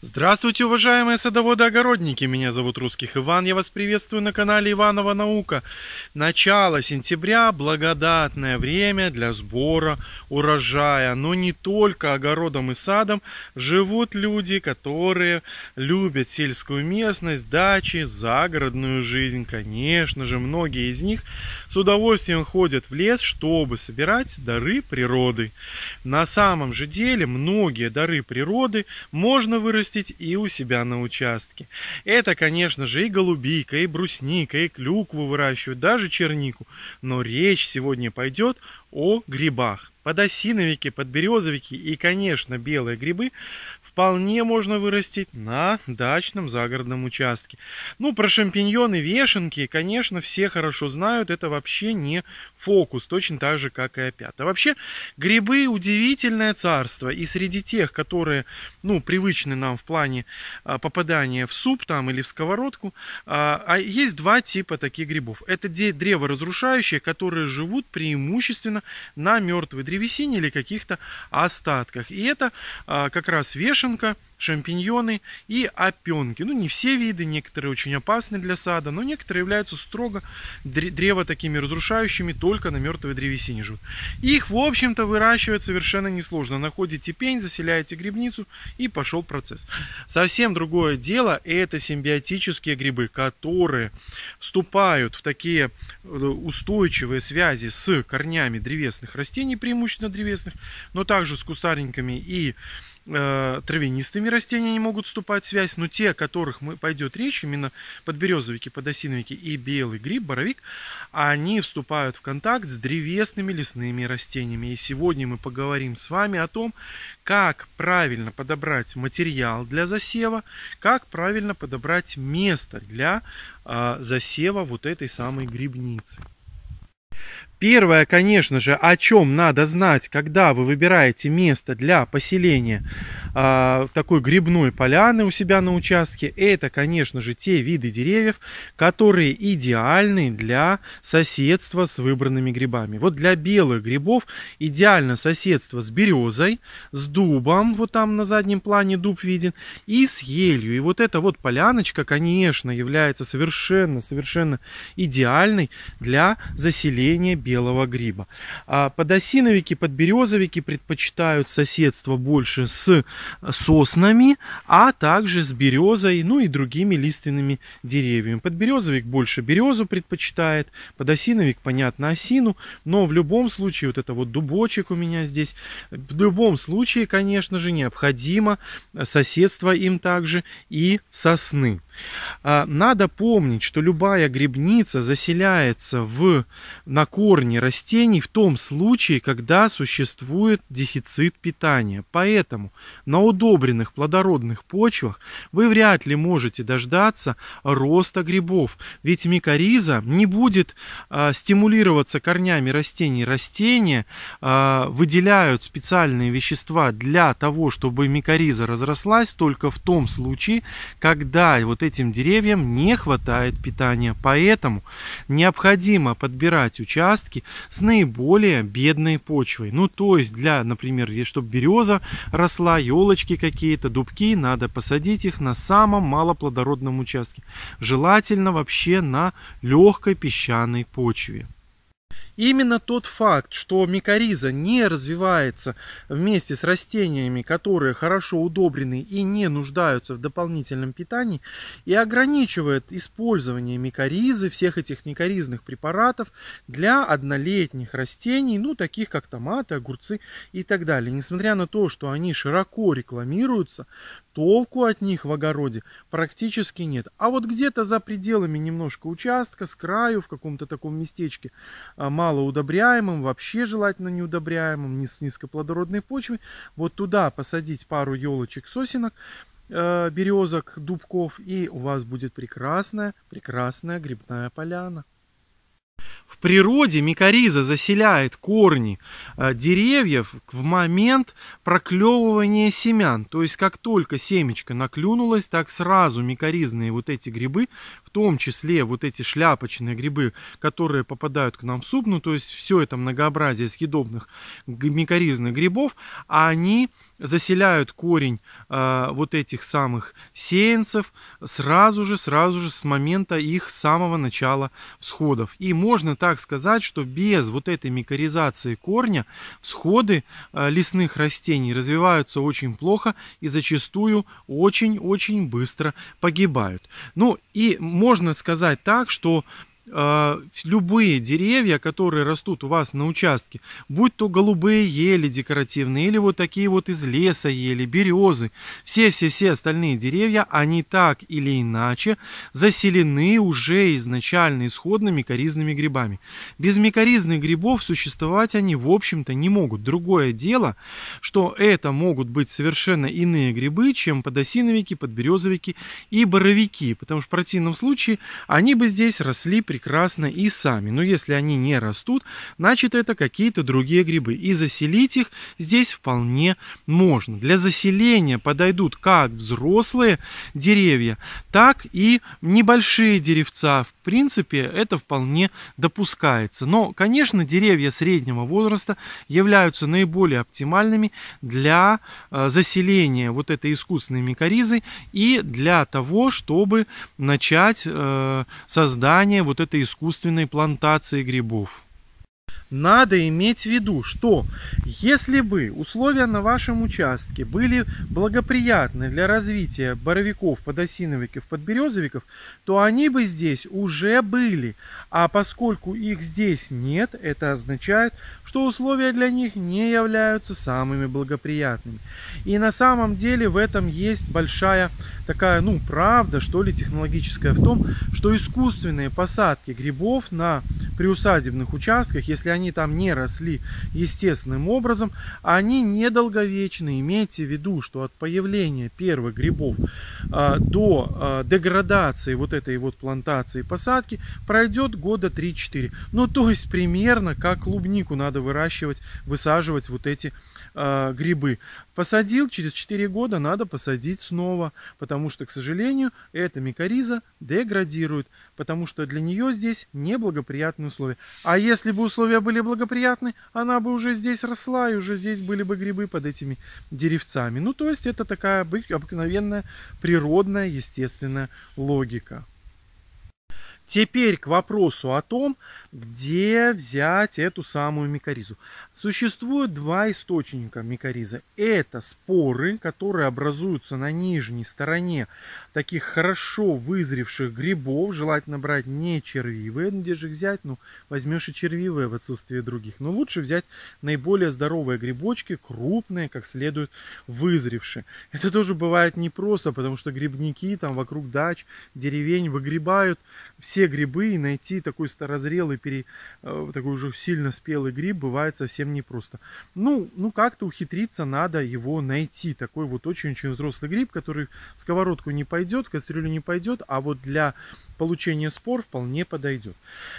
Здравствуйте, уважаемые садоводы-огородники! Меня зовут Русских Иван, я вас приветствую на канале Иванова Наука. Начало сентября – благодатное время для сбора урожая. Но не только огородом и садом живут люди, которые любят сельскую местность, дачи, загородную жизнь. Конечно же, многие из них с удовольствием ходят в лес, чтобы собирать дары природы. На самом же деле, многие дары природы можно вырастить вырастить и у себя на участке. Это, конечно же, и голубика, и брусника, и клюкву выращивают, даже чернику. Но речь сегодня пойдет о грибах подосиновики, подберезовики и, конечно, белые грибы вполне можно вырастить на дачном загородном участке. Ну, про шампиньоны, вешенки, конечно, все хорошо знают, это вообще не фокус, точно так же, как и опят. А вообще, грибы удивительное царство, и среди тех, которые, ну, привычны нам в плане а, попадания в суп там или в сковородку, а, а есть два типа таких грибов. Это древоразрушающие, которые живут преимущественно на мертвой древесине, или каких-то остатках. И это а, как раз вешенка шампиньоны и опенки. Ну, не все виды, некоторые очень опасны для сада, но некоторые являются строго древо такими разрушающими, только на мертвой древесине живут. Их, в общем-то, выращивать совершенно несложно. Находите пень, заселяете грибницу и пошел процесс. Совсем другое дело, это симбиотические грибы, которые вступают в такие э, устойчивые связи с корнями древесных растений, преимущественно древесных, но также с кустарниками и травянистыми растениями могут вступать в связь, но те, о которых мы, пойдет речь, именно подберезовики, подосиновики и белый гриб, боровик, они вступают в контакт с древесными лесными растениями. И сегодня мы поговорим с вами о том, как правильно подобрать материал для засева, как правильно подобрать место для э, засева вот этой самой грибницы. Первое, конечно же, о чем надо знать, когда вы выбираете место для поселения э, такой грибной поляны у себя на участке, это, конечно же, те виды деревьев, которые идеальны для соседства с выбранными грибами. Вот для белых грибов идеально соседство с березой, с дубом, вот там на заднем плане дуб виден, и с елью. И вот эта вот поляночка, конечно, является совершенно, совершенно идеальной для заселения белого гриба. А подосиновики, подберезовики предпочитают соседство больше с соснами, а также с березой, ну и другими лиственными деревьями. Подберезовик больше березу предпочитает, подосиновик, понятно, осину, но в любом случае, вот это вот дубочек у меня здесь, в любом случае, конечно же, необходимо соседство им также и сосны. А, надо помнить, что любая грибница заселяется в, на корни растений в том случае, когда существует дефицит питания. Поэтому на удобренных плодородных почвах вы вряд ли можете дождаться роста грибов. Ведь микориза не будет а, стимулироваться корнями растений. Растения а, выделяют специальные вещества для того, чтобы микориза разрослась только в том случае, когда вот эти этим деревьям не хватает питания. Поэтому необходимо подбирать участки с наиболее бедной почвой. Ну, то есть для, например, чтобы береза росла, елочки какие-то, дубки, надо посадить их на самом малоплодородном участке. Желательно вообще на легкой песчаной почве. Именно тот факт, что микориза не развивается вместе с растениями, которые хорошо удобрены и не нуждаются в дополнительном питании, и ограничивает использование микоризы, всех этих микоризных препаратов для однолетних растений, ну, таких как томаты, огурцы и так далее. Несмотря на то, что они широко рекламируются, толку от них в огороде практически нет. А вот где-то за пределами немножко участка, с краю, в каком-то таком местечке, а, малоудобряемым, вообще желательно неудобряемым, не с низкоплодородной почвой. Вот туда посадить пару елочек, сосенок, э, березок, дубков, и у вас будет прекрасная, прекрасная грибная поляна. В природе микориза заселяет корни э, деревьев в момент проклевывания семян. То есть, как только семечко наклюнулось, так сразу микоризные вот эти грибы, в том числе вот эти шляпочные грибы, которые попадают к нам в суп, ну, то есть, все это многообразие съедобных микоризных грибов, они заселяют корень э, вот этих самых сеянцев сразу же, сразу же с момента их самого начала всходов. И можно так сказать, что без вот этой микоризации корня всходы э, лесных растений развиваются очень плохо и зачастую очень-очень быстро погибают. Ну и можно сказать так, что любые деревья, которые растут у вас на участке, будь то голубые ели декоративные или вот такие вот из леса ели, березы, все-все-все остальные деревья, они так или иначе заселены уже изначально исходными коризными грибами. Без микоризных грибов существовать они в общем-то не могут. Другое дело, что это могут быть совершенно иные грибы, чем подосиновики, подберезовики и боровики, потому что в противном случае они бы здесь росли при прекрасно и сами. Но если они не растут, значит это какие-то другие грибы. И заселить их здесь вполне можно. Для заселения подойдут как взрослые деревья, так и небольшие деревца. В принципе, это вполне допускается. Но, конечно, деревья среднего возраста являются наиболее оптимальными для э, заселения вот этой искусственной микоризы и для того, чтобы начать э, создание вот этой этой искусственной плантации грибов надо иметь в виду, что если бы условия на вашем участке были благоприятны для развития боровиков, подосиновиков, подберезовиков, то они бы здесь уже были. А поскольку их здесь нет, это означает, что условия для них не являются самыми благоприятными. И на самом деле в этом есть большая такая, ну, правда, что ли, технологическая в том, что искусственные посадки грибов на приусадебных участках, если они там не росли естественным образом, они недолговечны. Имейте в виду, что от появления первых грибов а, до а, деградации вот этой вот плантации посадки пройдет года 3-4. Ну, то есть примерно как клубнику надо выращивать, высаживать вот эти а, грибы. Посадил, через 4 года надо посадить снова, потому что, к сожалению, эта микориза деградирует, потому что для нее здесь неблагоприятные условия. А если бы условия были благоприятны, она бы уже здесь росла, и уже здесь были бы грибы под этими деревцами. Ну, то есть это такая обыкновенная, природная, естественная логика. Теперь к вопросу о том, где взять эту самую микоризу. Существует два источника микоризы. Это споры, которые образуются на нижней стороне таких хорошо вызревших грибов. Желательно брать не червивые. Где же взять? Ну, возьмешь и червивые в отсутствии других. Но лучше взять наиболее здоровые грибочки, крупные, как следует вызревшие. Это тоже бывает непросто, потому что грибники там вокруг дач, деревень выгребают все грибы и найти такой старозрелый пере, э, такой уже сильно спелый гриб бывает совсем непросто. Ну, ну как-то ухитриться надо его найти. Такой вот очень-очень взрослый гриб, который в сковородку не пойдет, в кастрюлю не пойдет, а вот для получения спор вполне подойдет.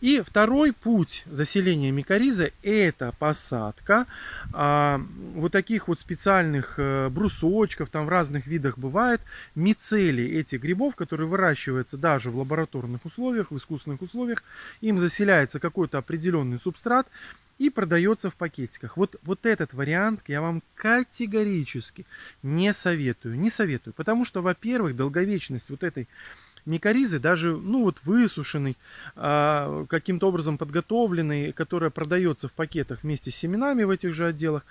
И второй путь заселения микоризы это посадка а, вот таких вот специальных а, брусочков, там в разных видах бывает, мицелий этих грибов, которые выращиваются даже в лабораторных условиях, в искусственных условиях. Им заселяется какой-то определенный субстрат и продается в пакетиках. Вот, вот этот вариант я вам категорически не советую. Не советую, потому что, во-первых, долговечность вот этой микоризы, даже ну вот высушенный, а, каким-то образом подготовленный, которая продается в пакетах вместе с семенами в этих же отделах,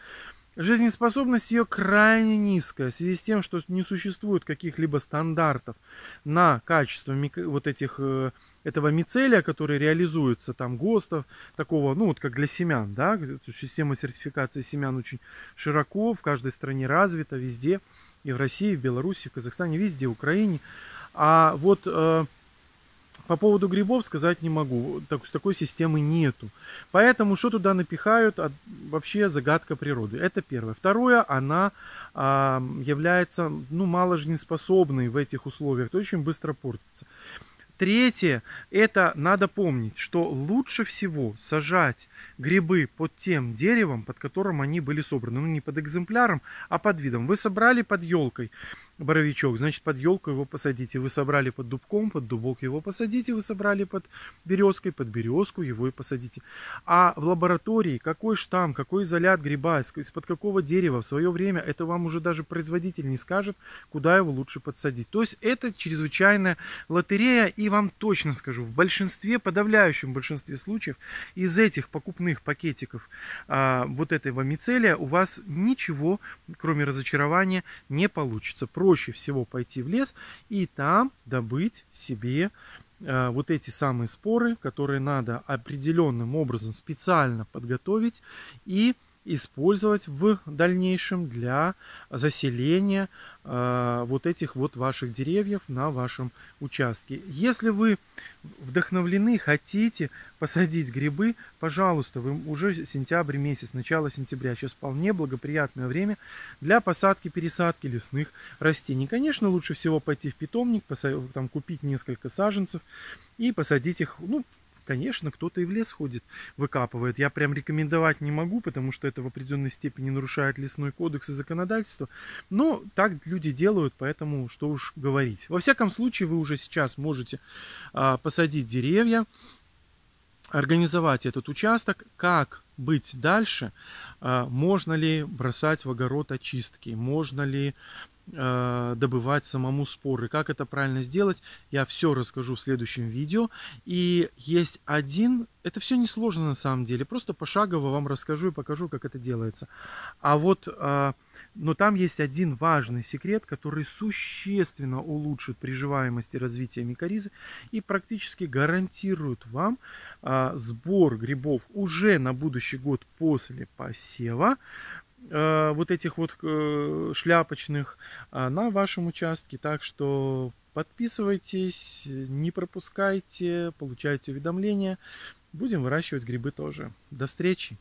Жизнеспособность ее крайне низкая, в связи с тем, что не существует каких-либо стандартов на качество вот этих, э, этого мицелия, который реализуется там ГОСТов, такого, ну вот как для семян, да, система сертификации семян очень широко, в каждой стране развита, везде, и в России, и в Беларуси, в Казахстане, везде, в Украине. А вот э, по поводу грибов сказать не могу. Так, такой системы нету. Поэтому что туда напихают, а, вообще загадка природы. Это первое. Второе, она а, является ну, мало жизнеспособной в этих условиях. То очень быстро портится. Третье, это надо помнить, что лучше всего сажать грибы под тем деревом, под которым они были собраны. Ну, не под экземпляром, а под видом. Вы собрали под елкой боровичок, значит под елку его посадите. Вы собрали под дубком, под дубок его посадите, вы собрали под березкой, под березку его и посадите. А в лаборатории какой штамм, какой изолят гриба, из-под какого дерева в свое время, это вам уже даже производитель не скажет, куда его лучше подсадить. То есть это чрезвычайная лотерея, и вам точно скажу, в большинстве, подавляющем большинстве случаев, из этих покупных пакетиков а, вот этого мицелия у вас ничего, кроме разочарования, не получится. Проще всего пойти в лес и там добыть себе а, вот эти самые споры, которые надо определенным образом специально подготовить и использовать в дальнейшем для заселения э, вот этих вот ваших деревьев на вашем участке. Если вы вдохновлены, хотите посадить грибы, пожалуйста, вы уже сентябрь месяц, начало сентября, сейчас вполне благоприятное время для посадки-пересадки лесных растений. Конечно, лучше всего пойти в питомник, там, купить несколько саженцев и посадить их, ну, Конечно, кто-то и в лес ходит, выкапывает. Я прям рекомендовать не могу, потому что это в определенной степени нарушает лесной кодекс и законодательство. Но так люди делают, поэтому что уж говорить. Во всяком случае, вы уже сейчас можете а, посадить деревья, организовать этот участок, как быть дальше, а, можно ли бросать в огород очистки, можно ли добывать самому споры. Как это правильно сделать, я все расскажу в следующем видео. И есть один, это все несложно на самом деле, просто пошагово вам расскажу и покажу, как это делается. А вот, э, но там есть один важный секрет, который существенно улучшит приживаемость и развитие микоризы и практически гарантирует вам э, сбор грибов уже на будущий год после посева Э, вот этих вот э, шляпочных э, на вашем участке. Так что подписывайтесь, не пропускайте, получайте уведомления. Будем выращивать грибы тоже. До встречи!